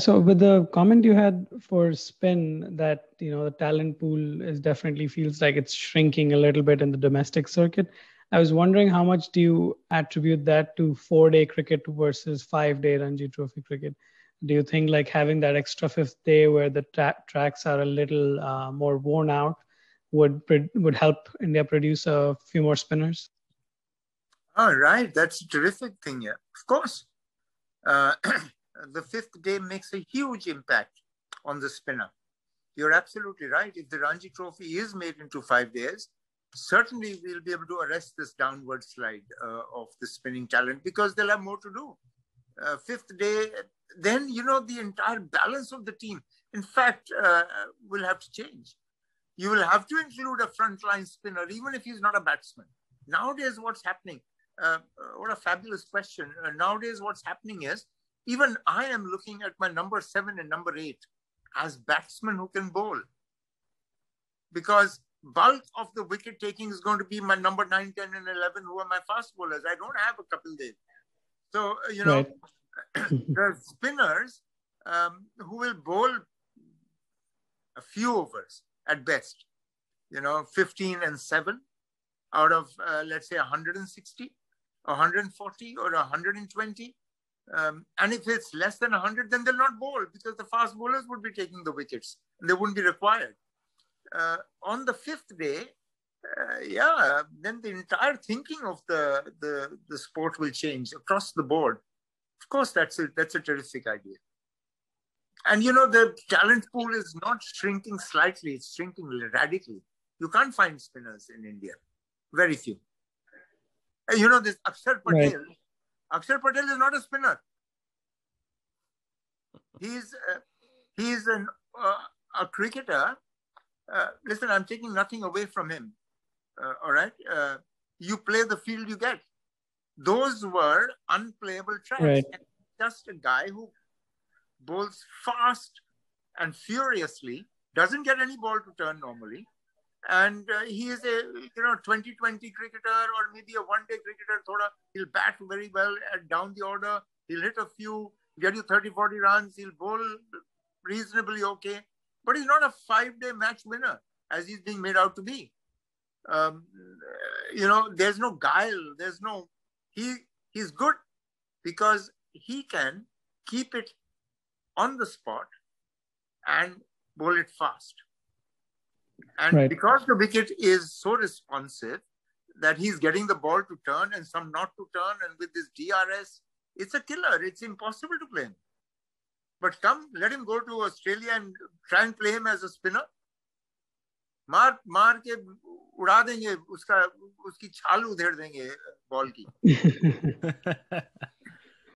So with the comment you had for spin that you know the talent pool is definitely feels like it's shrinking a little bit in the domestic circuit. I was wondering how much do you attribute that to four-day cricket versus five-day Ranji Trophy cricket? Do you think like having that extra fifth day where the tra- tracks are a little uh, more worn out would would help India produce a few more spinners? Oh, right. That's a terrific thing. Yeah, of course. Uh, the fifth day makes a huge impact on the spinner. You're absolutely right. If the Ranji Trophy is made into five days, certainly we'll be able to arrest this downward slide uh, of the spinning talent because they'll have more to do. Uh, fifth day, then you know the entire balance of the team. In fact, uh, will have to change. You will have to include a frontline spinner, even if he's not a batsman. Nowadays, what's happening? Uh, what a fabulous question. Uh, nowadays, what's happening is even I am looking at my number seven and number eight as batsmen who can bowl. Because bulk of the wicket taking is going to be my number 9, 10, and 11, who are my fast bowlers. I don't have a Kapil Dev. So, uh, you know, right. the spinners um, who will bowl a few overs at best, you know, 15 and 7 out of, uh, let's say, 160, 140, or 120. Um, and if it's less than 100, then they'll not bowl because the fast bowlers would be taking the wickets and they wouldn't be required. Uh, on the fifth day, uh, yeah, then the entire thinking of the, the, the sport will change across the board. Of course, that's a, that's a terrific idea. And you know, the talent pool is not shrinking slightly, it's shrinking radically. You can't find spinners in India, very few. You know, this Akshar Patel, right. Akshar Patel is not a spinner. He's uh, he's an, uh, a cricketer. Uh, listen, I'm taking nothing away from him. Uh, all right, uh, you play the field you get. Those were unplayable tracks. Right. Just a guy who bowls fast and furiously, doesn't get any ball to turn normally, and uh, he is a you know 2020 cricketer or maybe a one day cricketer. Thoda he'll bat very well down the order. He'll hit a few get you 30 40 runs. He'll bowl reasonably okay. But he's not a five day match winner as he's being made out to be. Um, you know there's no guile. There's no he he's good because he can keep it on the spot and bowl it fast and right. because the wicket is so responsive that he's getting the ball to turn and some not to turn, and with this DRS, it's a killer. It's impossible to play him. But come, let him go to Australia and try and play him as a spinner. मार मार के उड़ा देंगे उसका उसकी छाल उधेड़ देंगे ball की